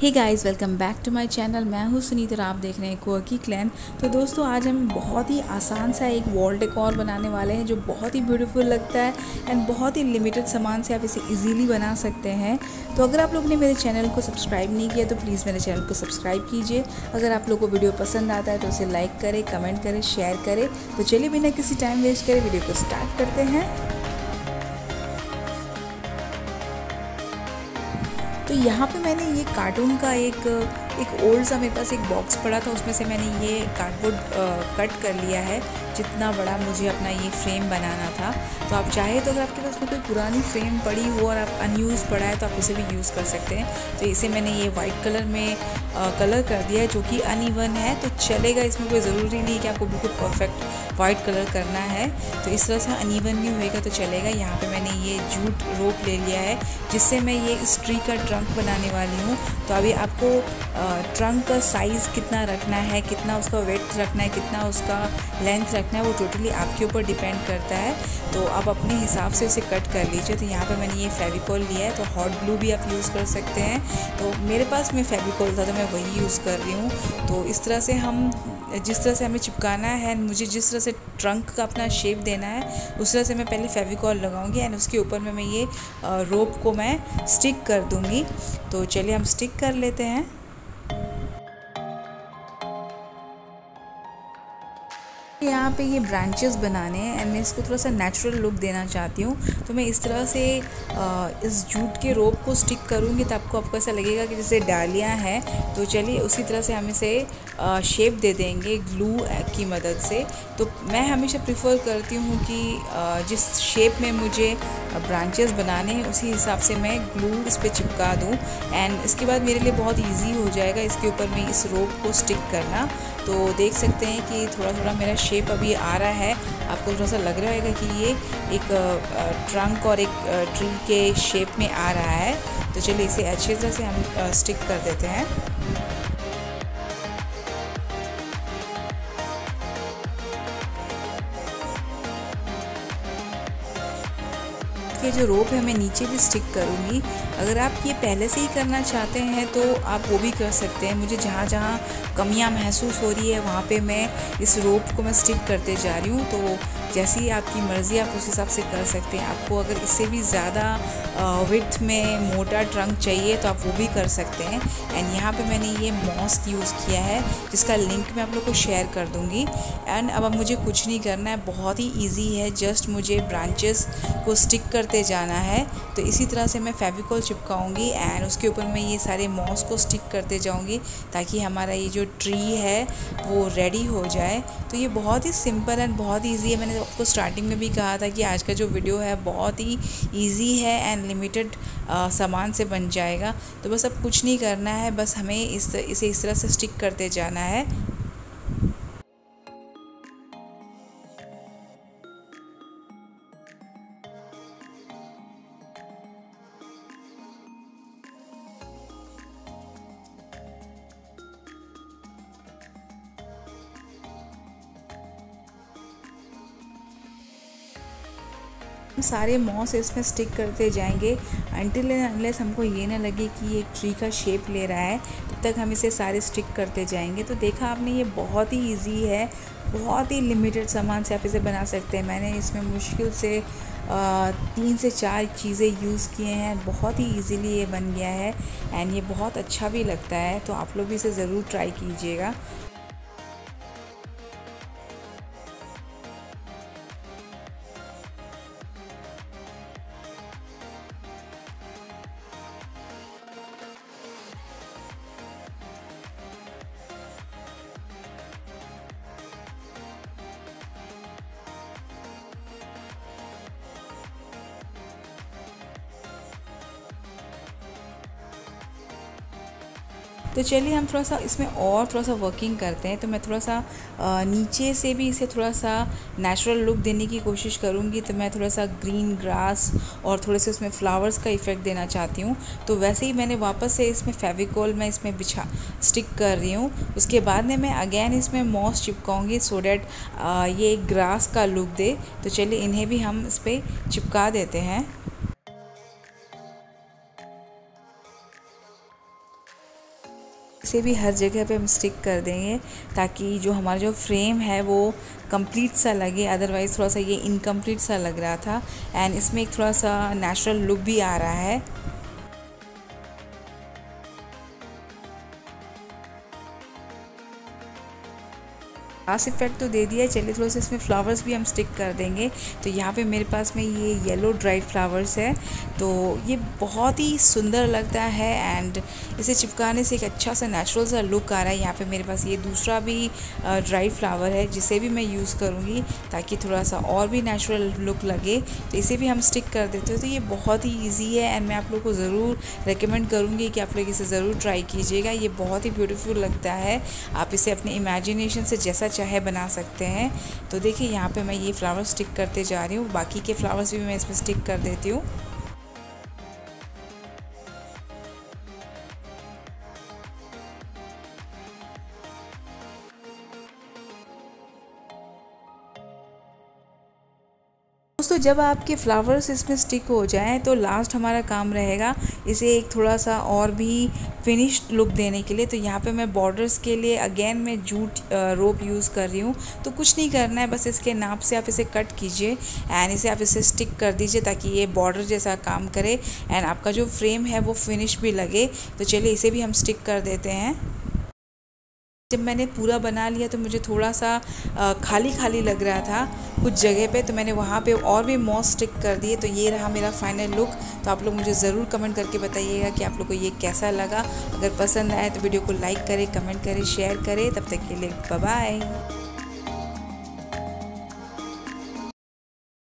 Hey guys welcome back to my channel मैं हूँ सुनीत और आप देख रहे हैं कोकी क्लैन तो दोस्तों, आज हम बहुत ही आसान सा एक वॉल डेकोर बनाने वाले हैं जो बहुत ही ब्यूटीफुल लगता है एंड बहुत ही लिमिटेड सामान से आप इसे इजीली बना सकते हैं. तो अगर आप लोग ने मेरे चैनल को सब्सक्राइब नहीं किया तो प्लीज़ मेरे चैनल को सब्सक्राइब कीजिए. अगर आप लोग को वीडियो पसंद आता है तो उसे लाइक करें कमेंट करें शेयर करें. तो चलिए बिना किसी टाइम वेस्ट करें वीडियो को स्टार्ट करते हैं. तो यहाँ पे मैंने ये कार्टून का एक एक ओल्ड सा मेरे पास एक बॉक्स पड़ा था उसमें से मैंने ये कार्डबोर्ड कट कर लिया है जितना बड़ा मुझे अपना ये फ्रेम बनाना था। तो आप चाहे तो अगर आपके पास में कोई पुरानी फ्रेम पड़ी हो और आप अनयूज़ पड़ा है तो आप इसे भी यूज़ कर सकते हैं। तो इसे मैंने ये वाइट कलर में आ, कलर कर दिया है जो कि अनइवन है तो चलेगा इसमें कोई ज़रूरी नहीं कि आपको बिल्कुल परफेक्ट वाइट कलर करना है तो इस तरह से अनइवन भी होएगा तो चलेगा। यहाँ पे मैंने ये जूट रोप ले लिया है, जिससे मैं ये इस ट्री का ट्रंक बनाने वाली हूँ। तो अभी आपको ट्रंक का साइज़ कितना रखना है, कितना उसका वेट रखना है, कितना उसका लेंथ रखना है, वो टोटली आपके ऊपर डिपेंड करता है। तो आप अपने हिसाब से उसे कट कर लीजिए। तो यहाँ पे मैंने ये फेविकॉल लिया है तो हॉट ग्लू भी आप यूज़ कर सकते हैं। तो मेरे पास में फेविकॉल था तो मैं वही यूज़ कर रही हूँ। तो इस तरह से हम, जिस तरह से हमें चिपकाना है एंड मुझे जिस तरह से ट्रंक का अपना शेप देना है, उस तरह से मैं पहले फेविकॉल लगाऊँगी एंड उसके ऊपर में मैं ये रोप को मैं स्टिक कर दूँगी। तो चलिए हम स्टिक कर लेते हैं। यहाँ पे ये ब्रांचेस बनाने हैं एंड मैं इसको थोड़ा सा नेचुरल लुक देना चाहती हूँ। तो मैं इस तरह से इस जूट के रोप को स्टिक करूँगी तो आपको आपको ऐसा लगेगा कि जैसे डालियाँ हैं। तो चलिए उसी तरह से हम इसे शेप दे देंगे ग्लू की मदद से। तो मैं हमेशा प्रिफर करती हूँ कि जिस शेप में मुझे ब्रांचेस बनाने हैं उसी हिसाब से मैं ग्लू इस पर चिपका दूँ। एंड इसके बाद मेरे लिए बहुत ईजी हो जाएगा इसके ऊपर मैं इस रोप को स्टिक करना। तो देख सकते हैं कि थोड़ा थोड़ा मेरा शेप अभी आ रहा है। आपको थोड़ा सा लग रहा होगा कि ये एक ट्रंक और एक ट्री के शेप में आ रहा है। तो चलिए इसे अच्छी तरह से हम स्टिक कर देते हैं। ये जो रोप है, मैं नीचे भी स्टिक करूँगी। अगर आप ये पहले से ही करना चाहते हैं तो आप वो भी कर सकते हैं। मुझे जहाँ जहाँ कमियाँ महसूस हो रही है, वहाँ पे मैं इस रोप को मैं स्टिक करते जा रही हूँ। तो जैसी आपकी मर्ज़ी, आप उस हिसाब से कर सकते हैं। आपको अगर इससे भी ज़्यादा विथ में मोटा ट्रंक चाहिए तो आप वो भी कर सकते हैं। एंड यहाँ पे मैंने ये मॉस्क यूज़ किया है, जिसका लिंक मैं आप लोग को शेयर कर दूँगी। एंड अब अब मुझे कुछ नहीं करना है, बहुत ही ईजी है। जस्ट मुझे ब्रांचेस को स्टिक करते जाना है। तो इसी तरह से मैं फेविकॉल चिपकाऊँगी एंड उसके ऊपर मैं ये सारे मॉस को स्टिक करते जाऊँगी ताकि हमारा ये जो ट्री है वो रेडी हो जाए। तो ये बहुत ही सिंपल एंड बहुत ईजी है। मैंने आपको स्टार्टिंग में भी कहा था कि आज का जो वीडियो है बहुत ही ईजी है एंड लिमिटेड सामान से बन जाएगा। तो बस अब कुछ नहीं करना है। बस हमें इस, इसे इस तरह से स्टिक करते जाना है। हम सारे मॉस इसमें स्टिक करते जाएँगे। अनटिल अनलेस हमको ये ना लगे कि ये ट्री का शेप ले रहा है तब तक हम इसे सारे स्टिक करते जाएँगे। तो देखा आपने ये बहुत ही इजी है बहुत ही लिमिटेड सामान से आप इसे बना सकते हैं। मैंने इसमें मुश्किल से आ, तीन से चार चीज़ें यूज़ किए हैं बहुत ही इजीली ये बन गया है। एंड ये बहुत अच्छा भी लगता है तो आप लोग भी इसे ज़रूर ट्राई कीजिएगा। तो चलिए हम थोड़ा सा इसमें और थोड़ा सा वर्किंग करते हैं। तो मैं थोड़ा सा नीचे से भी इसे थोड़ा सा नेचुरल लुक देने की कोशिश करूँगी। तो मैं थोड़ा सा ग्रीन ग्रास और थोड़े से उसमें फ्लावर्स का इफ़ेक्ट देना चाहती हूँ। तो वैसे ही मैंने वापस से इसमें फेविकोल मैं इसमें बिछा स्टिक कर रही हूँ। उसके बाद में मैं अगेन इसमें मॉस चिपकाऊँगी सो डैट ये ग्रास का लुक दे। तो चलिए इन्हें भी हम इस पर चिपका देते हैं। इसे भी हर जगह पे हम स्टिक कर देंगे, ताकि जो हमारा जो फ्रेम है वो कंप्लीट सा लगे। अदरवाइज़ थोड़ा सा ये इनकम्प्लीट सा लग रहा था। एंड इसमें एक थोड़ा सा नेचुरल लुक भी आ रहा है। ग्लास इफ़ेक्ट तो दे दिया है चलिए थोड़ा सा इसमें फ्लावर्स भी हम स्टिक कर देंगे। तो यहाँ पे मेरे पास में ये येलो ड्राइड फ्लावर्स है। तो ये बहुत ही सुंदर लगता है एंड इसे चिपकाने से एक अच्छा सा नेचुरल सा लुक आ रहा है। यहाँ पे मेरे पास ये दूसरा भी ड्राइड फ्लावर है, जिसे भी मैं यूज़ करूँगी ताकि थोड़ा सा और भी नेचुरल लुक लगे। तो इसे भी हम स्टिक कर देते हो। तो ये बहुत ही ईजी है एंड मैं आप लोग को ज़रूर रिकमेंड करूँगी कि आप लोग इसे ज़रूर ट्राई कीजिएगा। ये बहुत ही ब्यूटीफुल लगता है। आप इसे अपने इमेजिनेशन से जैसा चाहे बना सकते हैं। तो देखिए, यहाँ पे मैं ये फ्लावर्स स्टिक करते जा रही हूँ। बाकी के फ्लावर्स भी मैं इसमें स्टिक कर देती हूँ। दोस्तों, जब आपके फ्लावर्स इसमें स्टिक हो जाएँ तो लास्ट हमारा काम रहेगा इसे एक थोड़ा सा और भी फिनिश्ड लुक देने के लिए। तो यहाँ पे मैं बॉर्डर्स के लिए अगेन मैं जूट रोप यूज़ कर रही हूँ। तो कुछ नहीं करना है, बस इसके नाप से आप इसे कट कीजिए एंड इसे आप इसे स्टिक कर दीजिए ताकि ये बॉर्डर जैसा काम करे एंड आपका जो फ्रेम है वो फिनिश भी लगे। तो चलिए, इसे भी हम स्टिक कर देते हैं। जब मैंने पूरा बना लिया तो मुझे थोड़ा सा खाली खाली लग रहा था कुछ जगह पे तो मैंने वहाँ पे और भी मॉस स्टिक कर दिए तो ये रहा मेरा फाइनल लुक तो आप लोग मुझे ज़रूर कमेंट करके बताइएगा कि आप लोग को ये कैसा लगा। अगर पसंद आए तो वीडियो को लाइक करें कमेंट करें शेयर करें। तब तक के लिए बाय